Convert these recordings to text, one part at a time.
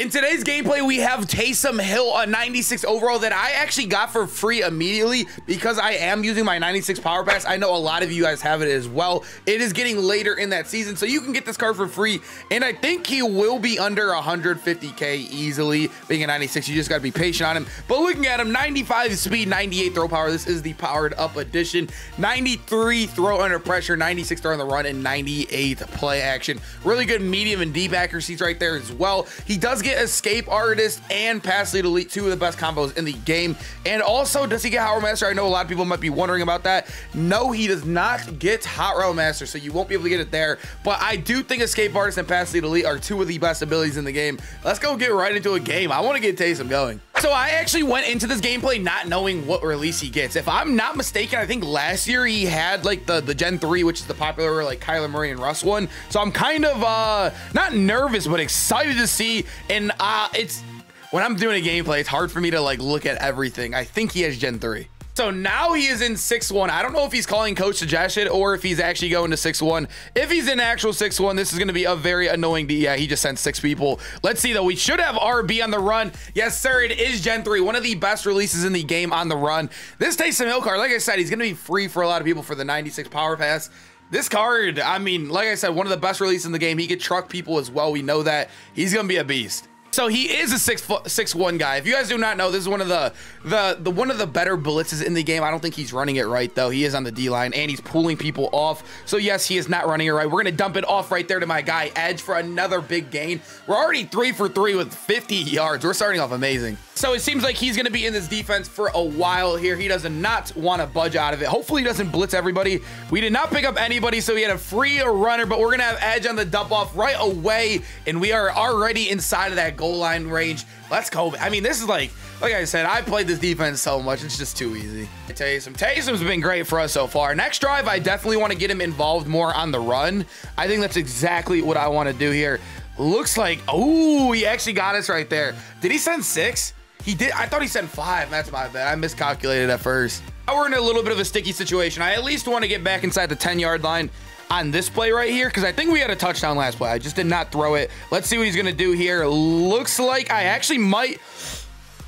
In today's gameplay, we have Taysom Hill, a 96 overall that I actually got for free immediately because I am using my 96 Power Pass. I know a lot of you guys have it as well. It is getting later in that season, so you can get this card for free, and I think he will be under 150k easily. Being a 96, you just got to be patient on him. But looking at him, 95 speed, 98 throw power. This is the powered up edition. 93 throw under pressure, 96 throw on the run, and 98 play action. Really good medium and deep accuracies right there as well. He does get get Escape Artist and Pass Lead Elite, two of the best combos in the game. And also, does he get Hot Rod Master? I know a lot of people might be wondering about that. No, he does not get Hot Rod Master, so you won't be able to get it there. But I do think Escape Artist and Pass Lead Elite are two of the best abilities in the game. Let's go get right into a game. I want to get Taysom going. So I actually went into this gameplay not knowing what release he gets. If I'm not mistaken, I think last year he had like the, the Gen 3, which is the popular like Kyler Murray and Russ one. So I'm kind of uh not nervous, but excited to see. And uh it's when I'm doing a gameplay, it's hard for me to like look at everything. I think he has Gen 3. So now he is in 6-1. I don't know if he's calling coach to suggestion or if he's actually going to 6-1. If he's in actual 6-1, this is going to be a very annoying D. Yeah, he just sent six people. Let's see, though. We should have RB on the run. Yes, sir. It is Gen 3. One of the best releases in the game on the run. This Taysom Hill card, like I said, he's going to be free for a lot of people for the 96 Power Pass. This card, I mean, like I said, one of the best releases in the game. He could truck people as well. We know that. He's going to be a beast. So he is a six foot six one guy. If you guys do not know, this is one of the the the one of the better blitzes in the game. I don't think he's running it right though. He is on the D line and he's pulling people off. So yes, he is not running it right. We're gonna dump it off right there to my guy Edge for another big gain. We're already three for three with 50 yards. We're starting off amazing. So it seems like he's gonna be in this defense for a while here. He does not want to budge out of it. Hopefully he doesn't blitz everybody. We did not pick up anybody, so he had a free runner, but we're gonna have Edge on the dump off right away, and we are already inside of that goal line range. Let's go. I mean, this is like, like I said, I played this defense so much. It's just too easy. I tell you some, Taysom's been great for us so far. Next drive, I definitely want to get him involved more on the run. I think that's exactly what I want to do here. Looks like, oh, he actually got us right there. Did he send six? He did. I thought he sent five. That's my bad. I miscalculated at first. Now we're in a little bit of a sticky situation. I at least want to get back inside the 10 yard line on this play right here because I think we had a touchdown last play. I just did not throw it. Let's see what he's going to do here. Looks like I actually might...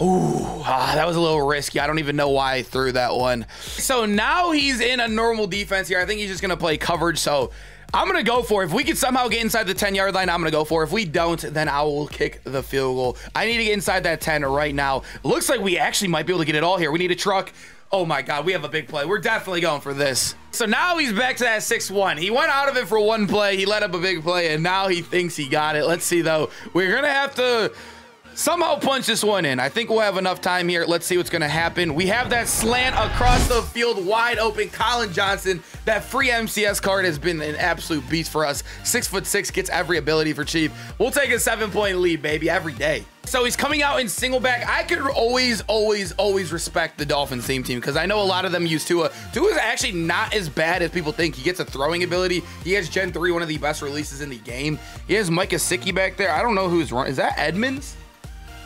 Ooh, ah, that was a little risky. I don't even know why I threw that one. So now he's in a normal defense here. I think he's just going to play coverage. So I'm going to go for it. If we can somehow get inside the 10 yard line, I'm going to go for it. If we don't, then I will kick the field goal. I need to get inside that 10 right now. Looks like we actually might be able to get it all here. We need a truck. Oh my God, we have a big play. We're definitely going for this. So now he's back to that 6-1. He went out of it for one play. He let up a big play, and now he thinks he got it. Let's see, though. We're going to have to somehow punch this one in. I think we'll have enough time here. Let's see what's going to happen. We have that slant across the field, wide open. Collin Johnson, that free MCS card has been an absolute beast for us. Six foot six gets every ability for Chief. We'll take a seven point lead, baby, every day. So he's coming out in single back. I could always, always, always respect the Dolphins theme team because I know a lot of them use Tua. Tua is actually not as bad as people think. He gets a throwing ability. He has Gen 3, one of the best releases in the game. He has Mike Gesicki back there. I don't know who's running. Is that Edmonds?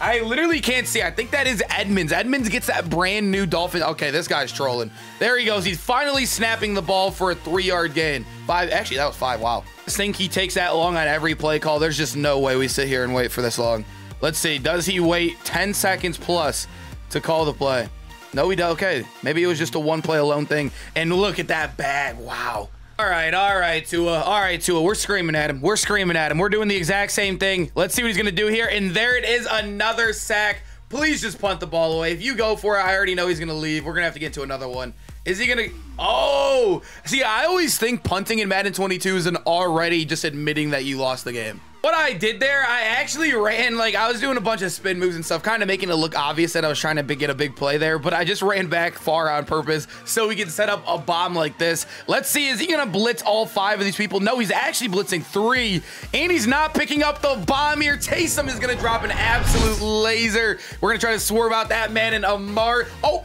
I literally can't see. I think that is Edmonds. Edmonds gets that brand new Dolphin. Okay, this guy's trolling. There he goes. He's finally snapping the ball for a three-yard gain. Five. Actually, that was five. Wow. I think he takes that long on every play call. There's just no way we sit here and wait for this long. Let's see. Does he wait 10 seconds plus to call the play? No, he does. Okay. Maybe it was just a one play alone thing. And look at that bag. Wow. All right, all right, Tua. All right, Tua. We're screaming at him. We're screaming at him. We're doing the exact same thing. Let's see what he's going to do here. And there it is, another sack. Please just punt the ball away. If you go for it, I already know he's going to leave. We're going to have to get to another one. Is he going to... Oh! See, I always think punting in Madden 22 is an already just admitting that you lost the game what I did there, I actually ran, like, I was doing a bunch of spin moves and stuff, kind of making it look obvious that I was trying to get a big play there, but I just ran back far on purpose so we can set up a bomb like this. Let's see, is he going to blitz all five of these people? No, he's actually blitzing three, and he's not picking up the bomb here. Taysom is going to drop an absolute laser. We're going to try to swerve out that man and Amar. Oh,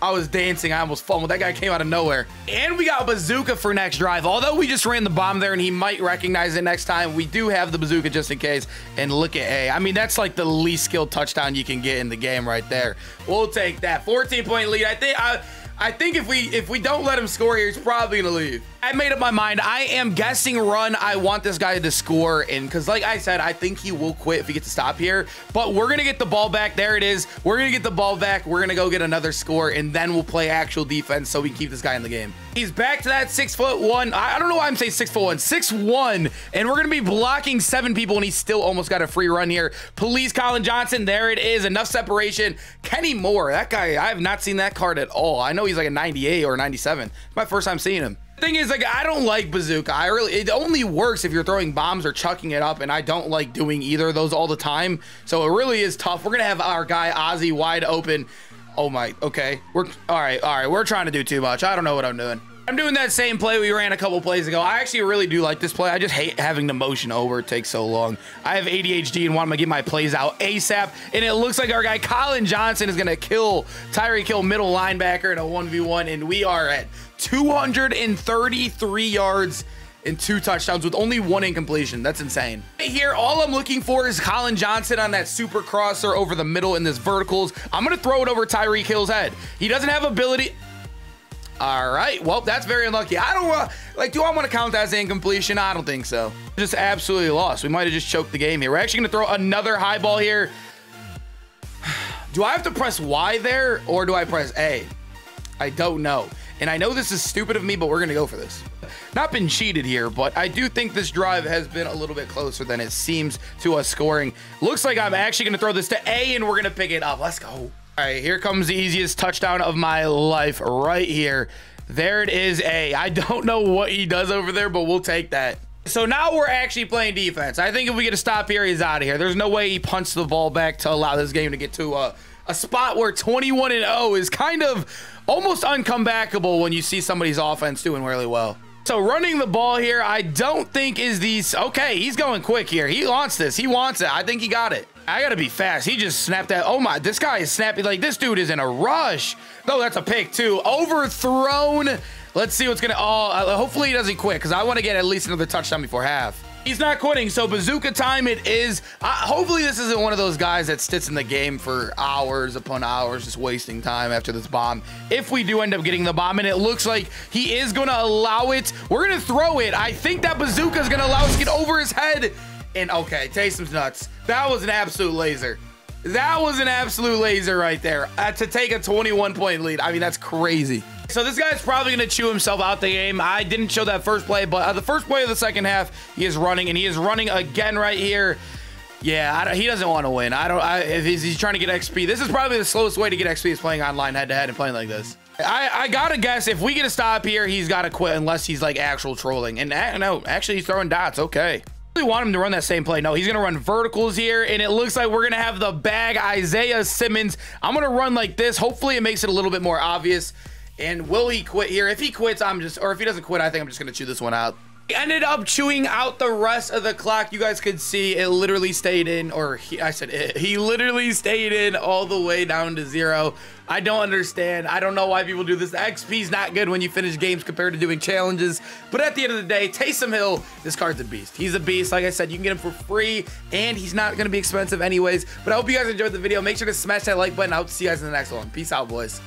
I was dancing. I almost fumbled. That guy came out of nowhere. And we got bazooka for next drive. Although we just ran the bomb there and he might recognize it next time, we do have the bazooka just in case. And look at A. I mean, that's like the least skilled touchdown you can get in the game right there. We'll take that. 14 point lead. I think I, I think if we if we don't let him score here, he's probably gonna leave. I made up my mind. I am guessing run. I want this guy to score, and because like I said, I think he will quit if he gets to stop here. But we're gonna get the ball back. There it is. We're gonna get the ball back. We're gonna go get another score, and then we'll play actual defense so we can keep this guy in the game. He's back to that six foot one. I don't know why I'm saying six foot one, six one, and we're gonna be blocking seven people, and he's still almost got a free run here. Police Collin Johnson. There it is. Enough separation. Kenny Moore. That guy. I have not seen that card at all. I know he's like a 98 or 97. It's my first time seeing him. Thing is, like, I don't like bazooka. I really, it only works if you're throwing bombs or chucking it up, and I don't like doing either of those all the time. So it really is tough. We're gonna have our guy Ozzy wide open. Oh my, okay. We're all right, all right. We're trying to do too much. I don't know what I'm doing. I'm doing that same play we ran a couple plays ago. I actually really do like this play. I just hate having the motion over. It takes so long. I have ADHD and want to get my plays out ASAP. And it looks like our guy Collin Johnson is going to kill Tyreek Hill middle linebacker in a 1v1. And we are at 233 yards and two touchdowns with only one incompletion. That's insane. Here, all I'm looking for is Collin Johnson on that super crosser over the middle in this verticals. I'm going to throw it over Tyreek Hill's head. He doesn't have ability. All right. Well, that's very unlucky. I don't uh, like. Do I want to count that as incompletion? I don't think so. Just absolutely lost. We might have just choked the game here. We're actually going to throw another high ball here. Do I have to press Y there or do I press A? I don't know. And I know this is stupid of me, but we're going to go for this. Not been cheated here, but I do think this drive has been a little bit closer than it seems to us scoring. Looks like I'm actually going to throw this to A and we're going to pick it up. Let's go. All right, here comes the easiest touchdown of my life right here. There it is, A. I don't know what he does over there, but we'll take that. So now we're actually playing defense. I think if we get a stop here, he's out of here. There's no way he punts the ball back to allow this game to get to a, a spot where 21 and 0 is kind of almost uncomebackable when you see somebody's offense doing really well. So running the ball here, I don't think is these. Okay, he's going quick here. He wants this. He wants it. I think he got it. I gotta be fast. He just snapped that. Oh my, this guy is snapping. Like this dude is in a rush. No, that's a pick too. Overthrown. Let's see what's gonna. Oh, uh, hopefully he doesn't quit because I want to get at least another touchdown before half. He's not quitting, so bazooka time it is. Uh, hopefully this isn't one of those guys that sits in the game for hours upon hours, just wasting time after this bomb. If we do end up getting the bomb, and it looks like he is going to allow it, we're going to throw it. I think that bazooka is going to allow us to get over his head. And okay, Taysom's nuts. That was an absolute laser. That was an absolute laser right there. Uh, to take a 21 point lead. I mean, that's crazy. So this guy's probably going to chew himself out the game. I didn't show that first play, but uh, the first play of the second half, he is running, and he is running again right here. Yeah, he doesn't want to win. I don't. I, if he's, he's, trying to get XP, this is probably the slowest way to get XP is playing online head to head and playing like this. I, I gotta guess if we get a stop here, he's got to quit unless he's like actual trolling. And uh, no, actually, he's throwing dots. Okay really want him to run that same play. No, he's to run verticals here, and it looks like we're to have the bag Isaiah Simmons. I'm to run like this. Hopefully, it makes it a little bit more obvious. And will he quit here? If he quits, I'm just, or if he doesn't quit, I think I'm just going to chew this one out. He ended up chewing out the rest of the clock. You guys could see it literally stayed in, or he, I said it, he literally stayed in all the way down to zero. I don't understand. I don't know why people do this. The XP is not good when you finish games compared to doing challenges. But at the end of the day, Taysom Hill, this card's a beast. He's a beast. Like I said, you can get him for free, and he's not going to be expensive anyways. But I hope you guys enjoyed the video. Make sure to smash that like button. I hope to see you guys in the next one. Peace out, boys.